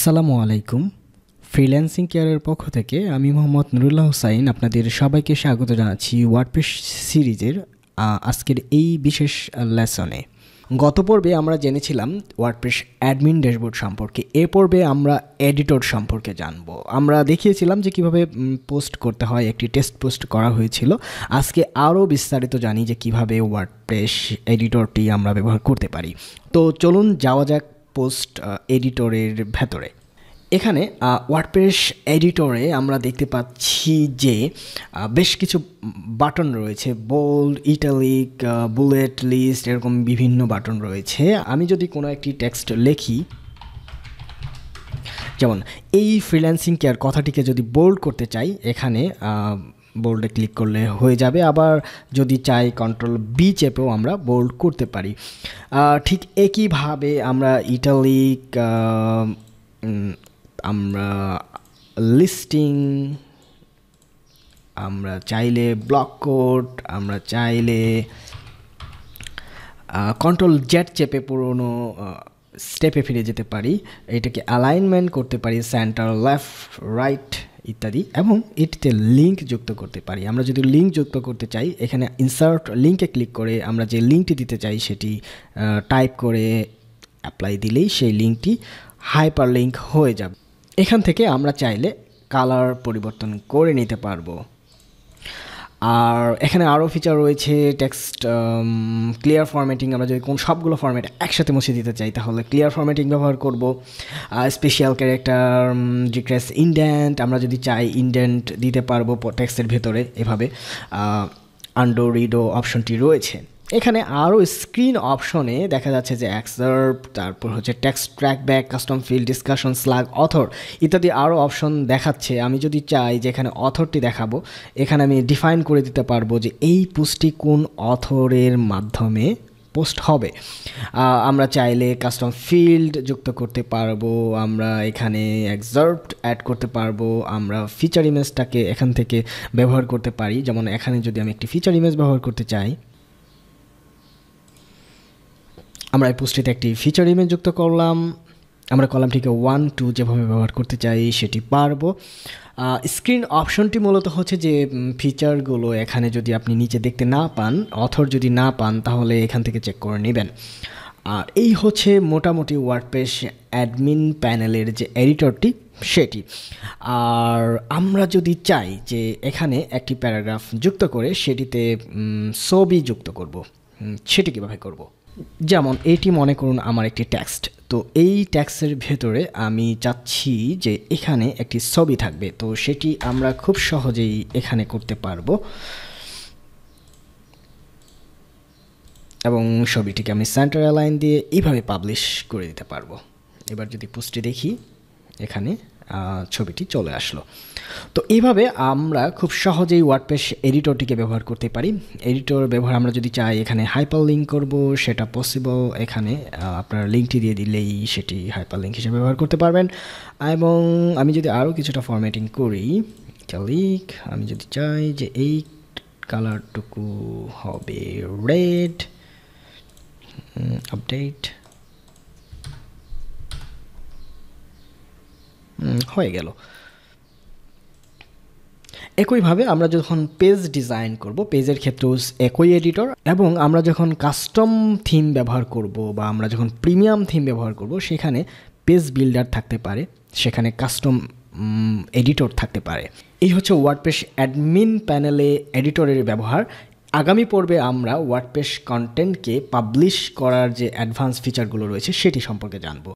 আসসালামু আলাইকুম। ফ্রিল্যান্সিং কেয়ারের পক্ষ থেকে আমি মোহাম্মদ নুরুল্লাহ হুসাইন আপনাদের সবাইকে স্বাগত জানাচ্ছি ওয়ার্ডপ্রেস সিরিজের আজকের এই বিশেষ লেসনে। গত পর্বে আমরা জেনেছিলাম ওয়ার্ডপ্রেস অ্যাডমিন ড্যাশবোর্ড সম্পর্কে। এ পর্বে আমরা এডিটর সম্পর্কে জানব। আমরা দেখিয়েছিলাম যে কীভাবে পোস্ট করতে হয়, একটি টেস্ট পোস্ট করা হয়েছিল। আজকে আরও বিস্তারিত জানি যে কীভাবে ওয়ার্ডপ্রেস এডিটরটি আমরা ব্যবহার করতে পারি। তো চলুন যাওয়া যাক পোস্ট এডিটরের ভেতরে। এখানে ওয়ার্ডপ্রেস এডিটরে আমরা দেখতে পাচ্ছি যে বেশ কিছু বাটন রয়েছে। বোল্ড ইটালিক বুলেট লিস্ট এরকম বিভিন্ন বাটন রয়েছে। আমি যদি কোনো একটি টেক্সট লিখি, যেমন, এই ফ্রিল্যান্সিং কেয়ার কথাটিকে যদি বোল্ড করতে চাই, এখানে বোল্ডে ক্লিক করলে হয়ে যাবে। আবার যদি চাই কন্ট্রোল বি চেপেও আমরা বোল্ড করতে পারি। ঠিক একইভাবে আমরা ইটালিক আমরা লিস্টিং আমরা চাইলে ব্লক কোড আমরা চাইলে কন্ট্রোল জেট চেপে পুরনো স্টেপে ফিরে যেতে পারি। এটাকে অ্যালাইনমেন্ট করতে পারি সেন্টার লেফট রাইট ইত্যাদি, এবং এটিতে লিঙ্ক যুক্ত করতে পারি। আমরা যদি লিঙ্ক যুক্ত করতে চাই, এখানে ইনসার্ট লিঙ্কে ক্লিক করে আমরা যে লিঙ্কটি দিতে চাই, সেটি টাইপ করে অ্যাপ্লাই দিলেই সেই লিঙ্কটি হাইপার লিঙ্ক হয়ে যাবে। এখান থেকে আমরা চাইলে কালার পরিবর্তন করে নিতে পারব। আর এখানে আরও ফিচার রয়েছে টেক্সট ক্লিয়ার ফরম্যাটিং আমরা যদি কোন সবগুলো ফরম্যাট একসাথে মুছে দিতে চাই, তাহলে ক্লিয়ার ফরম্যাটিং ব্যবহার করব। স্পেশাল ক্যারেক্টার ডিক্রেস ইন্ডেন্ট আমরা যদি চাই ইন্ডেন্ট দিতে পারব টেক্সটের ভেতরে এভাবে। আন্ডো রিডো অপশনটি রয়েছে। এখানে আরও স্ক্রিন অপশনে দেখা যাচ্ছে যে অ্যাক্সার্ভ তারপর হচ্ছে text trackback custom field discussion slug author ইত্যাদি আরও অপশন দেখাচ্ছে। আমি যদি চাই যে এখানে অথরটি দেখাবো, এখানে আমি ডিফাইন করে দিতে পারব যে এই পোস্টটি কোন অথরের মাধ্যমে পোস্ট হবে। আমরা চাইলে কাস্টম ফিল্ড যুক্ত করতে পারব, আমরা এখানে এক্সার্ভড অ্যাড করতে পারব, আমরা ফিচার ইমেজটাকে এখান থেকে ব্যবহার করতে পারি। যেমন এখানে যদি আমি একটি ফিচার ইমেজ ব্যবহার করতে চাই আমরা এই পোস্টটিতে একটি ফিচার ইমেজ যুক্ত করলাম। আমরা কলামটিকে ওয়ান টু যেভাবে ব্যবহার করতে চাই সেটি পারব। স্ক্রিন অপশনটি মূলত হচ্ছে যে ফিচারগুলো এখানে যদি আপনি নিচে দেখতে না পান অথর যদি না পান, তাহলে এখান থেকে চেক করে নেবেন। আর এই হচ্ছে মোটামুটি ওয়ার্ডপ্রেস অ্যাডমিন প্যানেলের যে এডিটরটি সেটি। আর আমরা যদি চাই যে এখানে একটি প্যারাগ্রাফ যুক্ত করে সেটিতে ছবি যুক্ত করব সেটি কীভাবে করব? যেমন এটি মনে করুন আমার একটি টেক্সট তো এই ট্যাক্সের ভেতরে আমি চাচ্ছি যে এখানে একটি ছবি থাকবে, তো সেটি আমরা খুব সহজেই এখানে করতে পারব। এবং ছবিটিকে আমি সেন্টার অ্যালাইন দিয়ে এইভাবে পাবলিশ করে দিতে পারব। এবার যদি পোস্টটি দেখি, এখানে। ছবিটি চলে আসলো। তো এইভাবে আমরা খুব সহজেই ওয়ার্ডপ্রেস এডিটরটিকে ব্যবহার করতে পারি। এডিটর ব্যবহার আমরা যদি চাই, এখানে হাইপার লিঙ্ক করব, সেটা পসিবল এখানে আপনার লিঙ্কটি দিয়ে দিলেই সেটি হাইপার লিঙ্ক হিসেবে ব্যবহার করতে পারবেন। এবং আমি যদি আরও কিছুটা ফরম্যাটিং করি লিক আমি যদি চাই যে এই কালারটুকু হবে রেড আপডেট হয়ে গেল। একইভাবে আমরা যখন পেজ ডিজাইন করব পেজের ক্ষেত্রেও একই এডিটর এবং আমরা যখন কাস্টম থিম ব্যবহার করব বা আমরা যখন প্রিমিয়াম থিম ব্যবহার করব, সেখানে পেজ বিল্ডার থাকতে পারে, সেখানে কাস্টম এডিটর থাকতে পারে। এই হচ্ছে ওয়ার্ডপ্রেস অ্যাডমিন প্যানেলে এডিটরের ব্যবহার। আগামী পর্বে আমরা ওয়ার্ডপ্রেস কন্টেন্টকে পাবলিশ করার যে অ্যাডভান্স ফিচারগুলো রয়েছে, সেটি সম্পর্কে জানব।